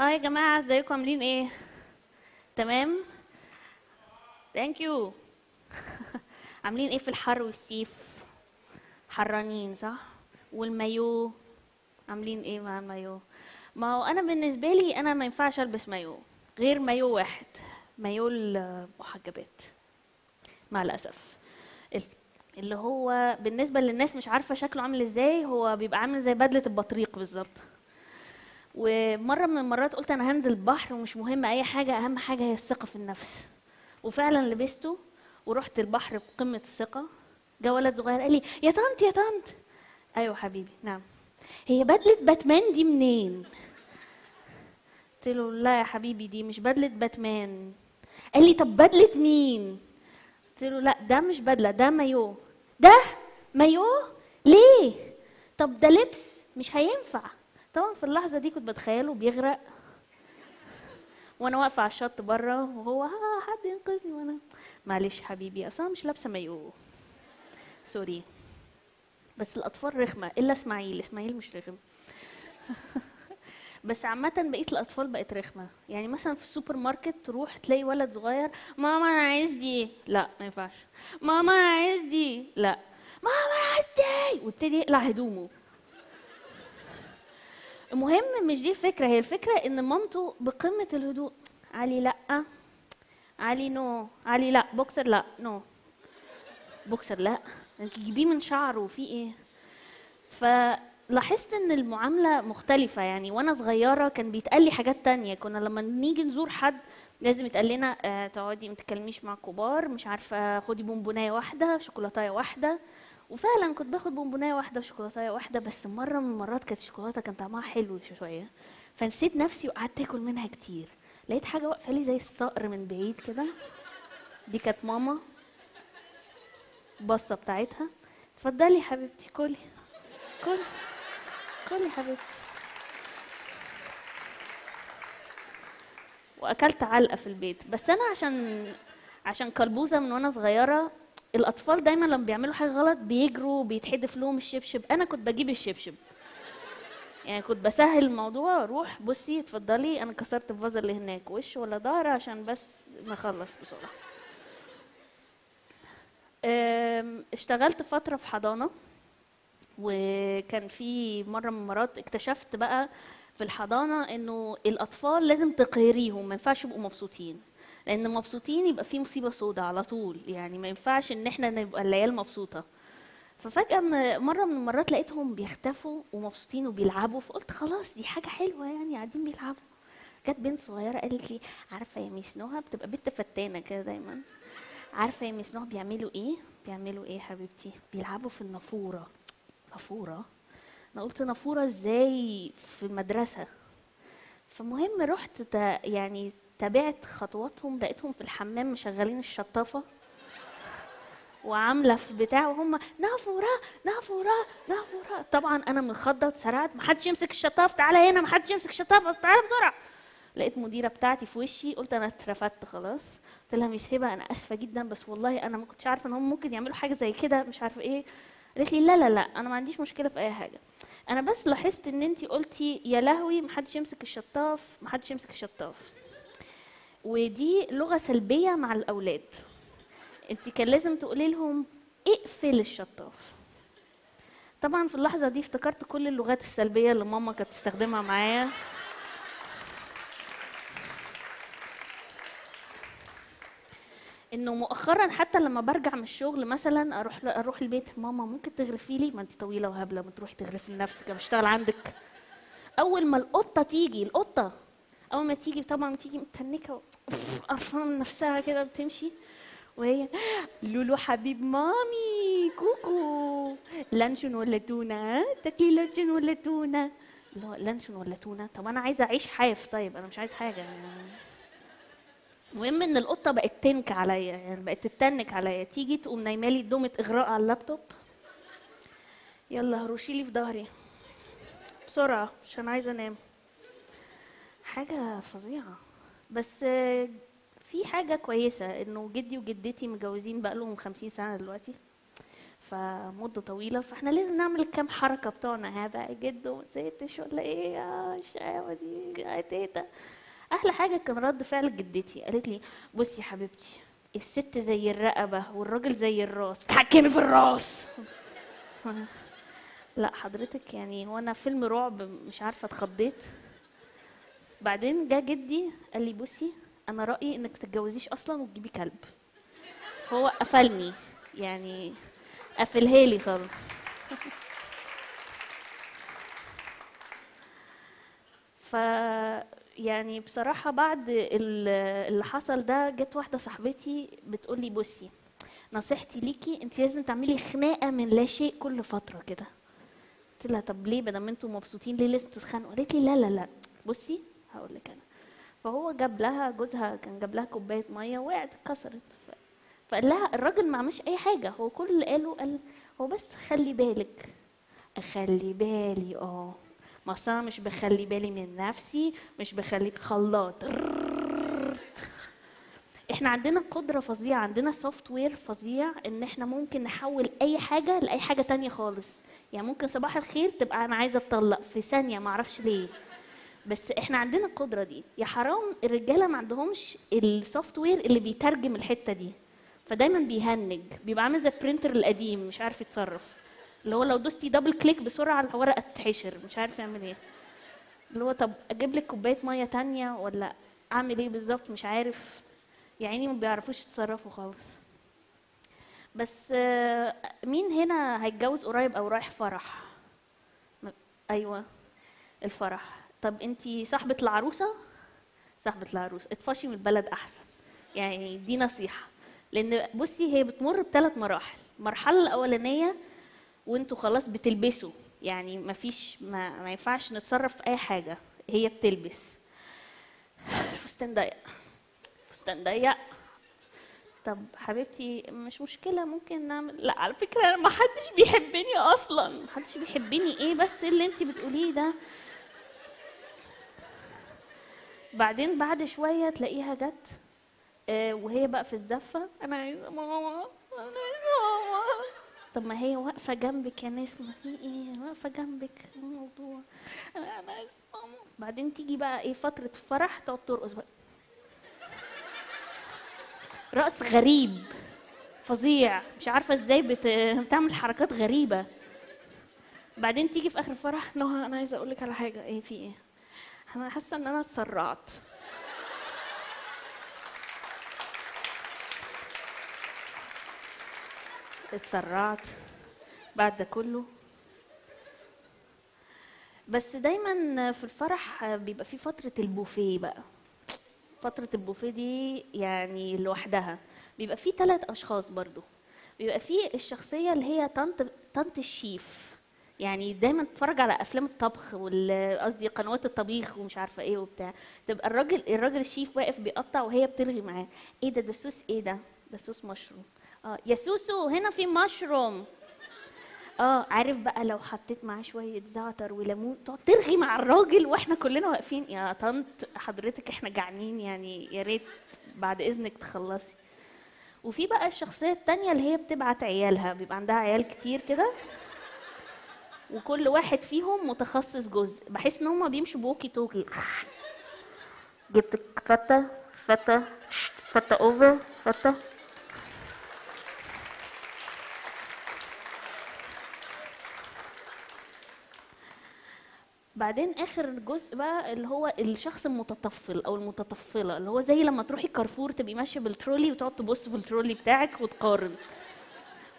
آه يا جماعة إزيكم عاملين إيه؟ تمام؟ thank you عاملين إيه في الحر والصيف؟ حرانين صح؟ والمايو عاملين إيه مع المايو؟ ما هو أنا بالنسبة لي أنا ما ينفعش ألبس مايو غير مايو واحد مايو المحجبات مع الأسف ال- اللي هو بالنسبة للناس مش عارفة شكله عامل إزاي هو بيبقى عامل زي بدلة البطريق بالظبط ومرة من المرات قلت أنا هنزل البحر ومش مهم أي حاجة أهم حاجة هي الثقة في النفس. وفعلا لبسته ورحت البحر بقمة الثقة. جه ولد صغير قال لي يا طنط يا طنط. أيوة حبيبي نعم. هي بدلة باتمان دي منين؟ قلت له لا يا حبيبي دي مش بدلة باتمان. قال لي طب بدلة مين؟ قلت له لا ده مش بدلة ده مايو. ده مايو؟ ليه؟ طب ده لبس مش هينفع. طبعا في اللحظة دي كنت بتخيله بيغرق. وأنا واقفة على الشط بره وهو ها حد ينقذني؟ وأنا معلش حبيبي أصلا مش لابسة مايو. sorry بس الأطفال رخمة إلا إسماعيل. إسماعيل مش رخم. بس عامة بقية الأطفال بقت رخمة. يعني مثلا في السوبر ماركت تروح تلاقي ولد صغير ماما أنا عايز دي. لا ما ينفعش. ماما أنا عايز دي. لا. ماما أنا عايز دي. وابتدي يقلع هدومه. المهم مش دي الفكرة. هي الفكرة إن مامته بقمة الهدوء. علي لأ. علي no. علي لأ. بوكسر لأ. no. بوكسر لأ. أنت تجيبيه من شعره في إيه؟ فلاحظت إن المعاملة مختلفة يعني. وأنا صغيرة كان بيتقال لي حاجات تانية. كنا لما نيجي نزور حد لازم يتقال لنا آه تقعدي ما تتكلميش مع كبار مش عارفة خدي بونبوناية واحدة شوكولاتاية واحدة. وفعلا كنت باخد بونبوناية واحدة وشوكولاتاية واحدة بس مرة من المرات كانت الشوكولاتة كان طعمها حلو شوية فنسيت نفسي وقعدت آكل منها كتير. لقيت حاجة واقفة لي زي الصقر من بعيد كده. دي كانت ماما بصه بتاعتها. اتفضلي حبيبتي كلي كلي كلي حبيبتي. وأكلت علقة في البيت. بس أنا عشان عشان كلبوزة من وأنا صغيرة الأطفال دايما لما بيعملوا حاجة غلط بيجروا بيتحدف لهم الشبشب. أنا كنت بجيب الشبشب. يعني كنت بسهل الموضوع أروح بصي اتفضلي أنا كسرت الفازة اللي هناك. وش ولا ظهر عشان بس نخلص بسرعة. اشتغلت فترة في حضانة وكان في مرة من المرات اكتشفت بقى في الحضانة إنه الأطفال لازم تقهريهم ما ينفعش يبقوا مبسوطين. لأن مبسوطين يبقى في مصيبة سودة على طول. يعني ما ينفعش ان إحنا نبقى العيال مبسوطة. ففجأة من- مرة من المرات لقيتهم بيختفوا ومبسوطين وبيلعبوا فقلت خلاص دي حاجة حلوة يعني قاعدين بيلعبوا. جت بنت صغيرة قالت لي عارفة يا ميس نهى بتبقى بنت فتانة كده دايما. عارفة يا ميس نوح بيعملوا إيه؟ بيعملوا إيه حبيبتي؟ بيلعبوا في النافورة. نافورة؟ أنا قلت نافورة إزاي في المدرسة؟ فمهم رحت يعني تابعت خطواتهم لقيتهم في الحمام مشغلين الشطافة وعاملة في بتاع وهم نافوره نافوره نافوره طبعا أنا متخضه واتسرعت محدش يمسك الشطاف تعالى هنا محدش يمسك الشطاف تعالى بسرعة. لقيت مديرة بتاعتي في وشي قلت أنا اترفدت خلاص. قلت لها ميس هبه أنا آسفة جدا بس والله أنا ما كنتش عارفة إن هم ممكن يعملوا حاجة زي كده مش عارفة إيه. قالت لي لا لا لا أنا ما عنديش مشكلة في أي حاجة. أنا بس لاحظت إن انت قلتي يا لهوي ما حدش يمسك الشطاف ما حدش يمسك الشطاف. ودي لغة سلبية مع الأولاد. انت كان لازم تقولي لهم اقفل الشطاف. طبعا في اللحظة دي افتكرت كل اللغات السلبية اللي ماما كانت تستخدمها معايا. انه مؤخرا حتى لما برجع من الشغل مثلا أروح أروح البيت ماما ممكن تغرفي لي؟ ما انت طويلة وهبلة ما تروحي تغرفي لنفسك أنا بشتغل عندك. أول ما القطة تيجي القطة أول ما تيجي طبعا بتيجي متنكة قرفانه من نفسها كده بتمشي. وهي لولو حبيب مامي كوكو لانشون ولا تونة؟ تاكلي لانشون ولا تونة؟ هو لانشون ولا تونة. طب أنا عايزة أعيش حاف. طيب أنا مش عايز حاجة. المهم إن القطة بقت تنك عليا يعني بقت تتنك عليا. تيجي تقوم نايمة لي دومة إغراء على اللابتوب. يلا هروشي لي في ظهري. بسرعة عشان عايزة أنام. حاجة فظيعة. بس في حاجة كويسة إنه جدي وجدتي متجوزين بقالهم خمسين سنة دلوقتي فمدة طويلة فإحنا لازم نعمل كام حركة بتوعنا. ها بقى جد وما زهقتش ولا إيه؟ يا الشقاوه دي تيتا أحلى حاجة كان رد فعل جدتي. قالت لي بصي يا حبيبتي الست زي الرقبة والراجل زي الراس بتحكمي في الراس. لا حضرتك يعني هو أنا فيلم رعب مش عارفة اتخضيت. بعدين جه جدي قال لي بصي أنا رأيي إنك تتجوزيش أصلا وتجيبي كلب. فهو قفلني يعني قفلها لي خالص. ف يعني بصراحة بعد ال- اللي حصل ده جت واحدة صاحبتي بتقول لي بصي نصيحتي ليكي انت لازم تعملي خناقة من لا شيء كل فترة كده. قلت لها طب ليه؟ بدل ما أنتوا مبسوطين ليه لازم تتخانقوا؟ قالت لي لا لا لا بصي هقول لك أنا. فهو جاب لها جوزها كان جاب لها كوباية مية وقعت اتكسرت. فقال لها الراجل ما عملش أي حاجة. هو كل اللي قاله قال هو بس خلي بالك. أخلي بالي آه. ما أنا مش بخلي بالي من نفسي مش بخلي خلاط إحنا عندنا قدره فظيعه عندنا software فظيع ان إحنا ممكن نحول اي حاجة لاي حاجة تانية خالص يعني ممكن صباح الخير تبقى أنا عايزه اتطلق في ثانية ما أعرفش ليه بس إحنا عندنا القدرة دي. يا حرام الرجالة ما عندهمش ال software اللي بيترجم الحتة دي. فدايما بيهنج بيبقى عامل زي ال printer القديم مش عارف يتصرف. اللي هو لو دوستي double click بسرعة الورقة تتحشر مش عارف يعمل إيه. اللي هو طب أجيب لك كوباية مية تانية ولا أعمل إيه بالظبط؟ مش عارف. يا عيني ما بيعرفوش يتصرفوا خالص. بس آه، مين هنا هيتجوز قريب أو رايح فرح؟ أيوه الفرح. طب انتي صاحبة العروسة؟ صاحبة العروسة اطفشي من البلد أحسن. يعني دي نصيحة. لأن بصي هي بتمر بثلاث مراحل. المرحلة الأولانية وانتوا خلاص بتلبسوا. يعني مفيش ما, ما ينفعش نتصرف في أي حاجة. هي بتلبس. فستان ضيق. فستان ضيق. طب حبيبتي مش مشكلة ممكن نعمل لا على فكرة ما حدش بيحبني أصلا. ما حدش بيحبني إيه بس اللي أنت بتقوليه ده؟ بعدين بعد شوية تلاقيها جت آه، وهي بقى في الزفة. أنا عايزة ماما أنا عايزة ماما. طب ما هي واقفة جنبك يا نسمة في إيه؟ واقفة جنبك الموضوع. أنا أنا عايزة ماما. بعدين تيجي بقى إيه فترة الفرح تقعد ترقص بقى. رقص غريب فظيع. مش عارفة إزاي بت... بتعمل حركات غريبة. بعدين تيجي في آخر الفرح نهى. أنا عايزة أقولك على حاجة. إيه في إيه؟ أنا حاسة إن أنا اتسرعت. اتسرعت بعد ده كله. بس دايما في الفرح بيبقى في فترة البوفيه بقى. فترة البوفيه دي يعني لوحدها. بيبقى في ثلاث أشخاص برضو. بيبقى في الشخصية اللي هي طنط طنط الشيف. يعني دايما تتفرج على أفلام الطبخ قصدي قنوات الطبيخ ومش عارفة إيه وبتاع. تبقى الراجل الراجل الشيف واقف بيقطع وهي بترغي معاه. إيه ده؟ ده إيه ده؟ ده مشروم. آه يا سوسو هنا في مشروم. آه عارف بقى لو حطيت معاه شوية زعتر وليمون تقعد ترغي مع الراجل وإحنا كلنا واقفين. يا طنط حضرتك إحنا جعانين يعني يا ريت بعد إذنك تخلصي. وفي بقى الشخصية التانية اللي هي بتبعت عيالها بيبقى عندها عيال كتير كده. وكل واحد فيهم متخصص جزء. بحس إن هم بيمشوا walkie talkie. جبت فتة فتة فتة over فتة. بعدين آخر جزء بقى اللي هو الشخص المتطفل أو المتطفلة اللي هو زي لما تروحي كارفور تبقي ماشية بالترولي وتقعد تبص في الترولي بتاعك وتقارن.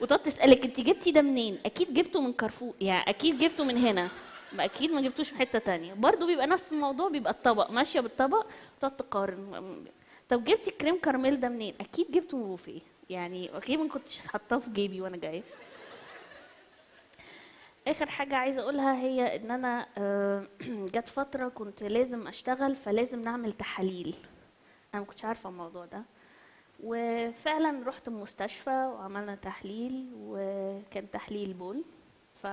وتقعد تسألك انت جبتي ده منين؟ أكيد جبته من كارفور يعني أكيد جبته من هنا. ما أكيد ما جبتوش من حتة تانية. برضو بيبقى نفس الموضوع بيبقى الطبق ماشية بالطبق وتقعد تقارن. طب جبتي الكريم كراميل ده منين؟ أكيد جبته من بوفيه. يعني أكيد ما كنتش حاطاه في جيبي وأنا جاية. آخر حاجة عايزة أقولها هي إن أنا آه، جت فترة كنت لازم أشتغل فلازم نعمل تحاليل. أنا ما كنتش عارفة الموضوع ده. وفعلا رحت المستشفى وعملنا تحليل وكان تحليل بول. ف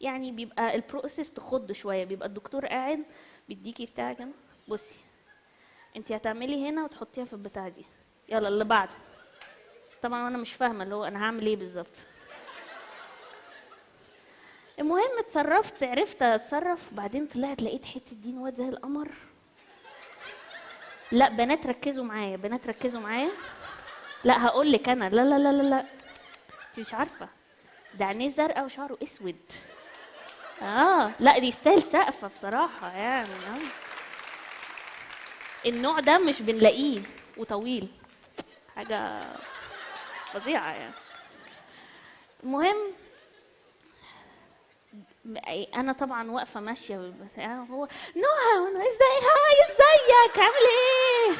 يعني بيبقى البروسيس تخض شوية. بيبقى الدكتور قاعد بيديكي بتاع كده بصي انت هتعملي هنا وتحطيها في البتاع دي. يلا اللي بعده. طبعا أنا مش فاهمة اللي هو أنا هعمل إيه بالظبط. المهم اتصرفت عرفت أتصرف. بعدين طلعت لقيت حتة دين واد زي القمر. لا بنات ركزوا معايا بنات ركزوا معايا. لا هقول لك أنا لا لا لا لا لا. انت مش عارفة. ده عينيه زرقاء وشعره أسود. آه لا دي يستاهل سقفة بصراحة يعني آه. النوع ده مش بنلاقيه وطويل. حاجة فظيعة يعني. المهم أنا طبعا واقفة ماشية هو نهى إزاي هاي ازيك عامل إيه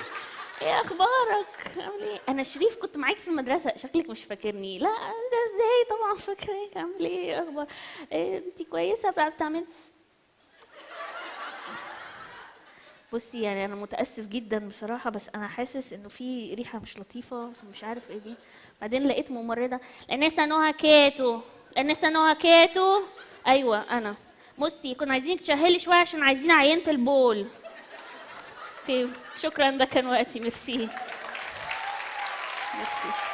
إيه أخبارك عامل إيه أنا شريف كنت معاكي في المدرسة. شكلك مش فاكرني. لا ده إزاي؟ طبعا فاكراك. عامل إيه؟ إيه أخبار إيه أنت كويسة؟ بتعرفي تعملي؟ بصي يعني أنا متأسف جدا بصراحة بس أنا حاسس إنه في ريحة مش لطيفة مش عارف إيه دي. بعدين لقيت ممرضة. الانسه نوها كاتو. الانسه نوها كاتو. أيوه أنا. بصي كنا عايزينك تشهلي شوية عشان عايزين عينة البول. okay. شكرا ده كان وقتي. merci. merci merci.